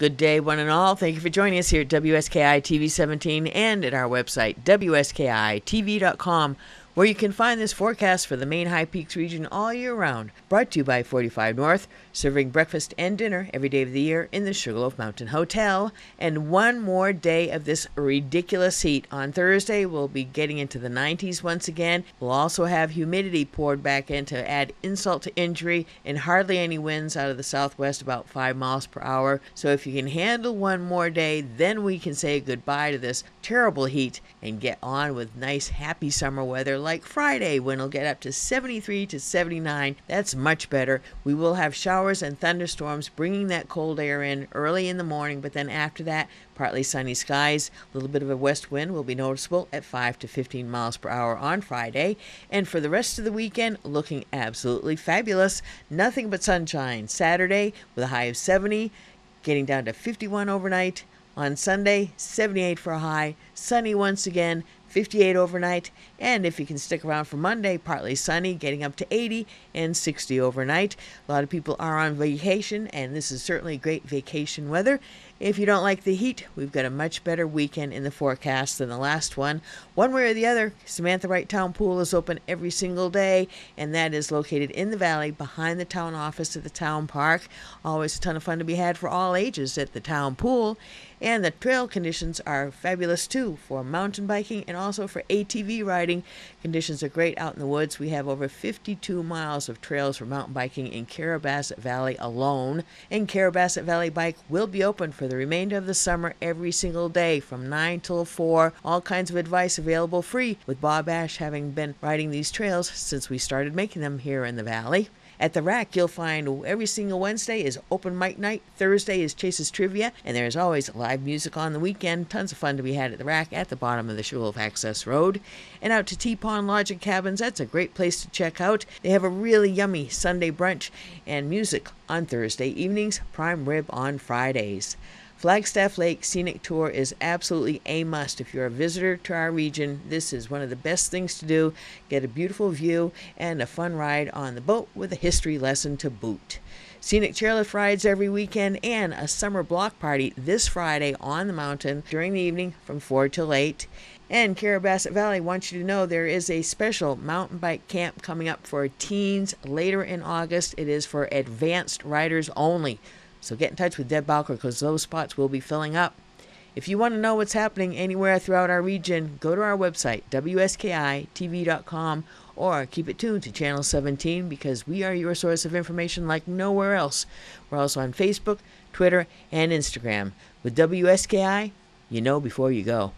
Good day, one and all. Thank you for joining us here at WSKI TV 17 and at our website, WSKITV.com, where you can find this forecast for the Maine High Peaks region all year round. Brought to you by 45 North, serving breakfast and dinner every day of the year in the Sugarloaf Mountain Hotel. And one more day of this ridiculous heat. On Thursday, we'll be getting into the 90s once again. We'll also have humidity poured back in to add insult to injury and hardly any winds out of the southwest, about 5 miles per hour. So if you can handle one more day, then we can say goodbye to this terrible heat and get on with nice, happy summer weather like Friday when it'll get up to 73 to 79. That's much better. We will have showers and thunderstorms bringing that cold air in early in the morning, but then after that, partly sunny skies. A little bit of a west wind will be noticeable at 5 to 15 miles per hour on Friday. And for the rest of the weekend, looking absolutely fabulous. Nothing but sunshine. Saturday with a high of 70, getting down to 51 overnight. On Sunday, 78 for a high, sunny once again, 58 overnight, and if you can stick around for Monday, partly sunny, getting up to 80 and 60 overnight. A lot of people are on vacation, and this is certainly great vacation weather. If you don't like the heat, we've got a much better weekend in the forecast than the last one. One way or the other, Samantha Wright Town Pool is open every single day, and that is located in the valley behind the town office at the town park. Always a ton of fun to be had for all ages at the town pool. And the trail conditions are fabulous too for mountain biking and also for ATV riding. Conditions are great out in the woods. We have over 52 miles of trails for mountain biking in Carrabassett Valley alone. And Carrabassett Valley Bike will be open for the remainder of the summer every single day from 9 till 4. All kinds of advice available free, with Bob Ash having been riding these trails since we started making them here in the valley. At the rack, you'll find every single Wednesday is open mic night, Thursday is Chase's Trivia, and there's always live music on the weekend. Tons of fun to be had at the rack at the bottom of the Sugarloaf Access Road. And out to Tea Pond Lodge and Cabins, that's a great place to check out. They have a really yummy Sunday brunch and music on Thursday evenings, prime rib on Fridays. Flagstaff Lake Scenic Tour is absolutely a must. If you're a visitor to our region, this is one of the best things to do. Get a beautiful view and a fun ride on the boat with a history lesson to boot. Scenic chairlift rides every weekend and a summer block party this Friday on the mountain during the evening from 4 till 8. And Carrabassett Valley wants you to know there is a special mountain bike camp coming up for teens later in August. It is for advanced riders only. So get in touch with Deb Balker because those spots will be filling up. If you want to know what's happening anywhere throughout our region, go to our website, WSKITV.com, or keep it tuned to Channel 17 because we are your source of information like nowhere else. We're also on Facebook, Twitter, and Instagram. With WSKI, you know before you go.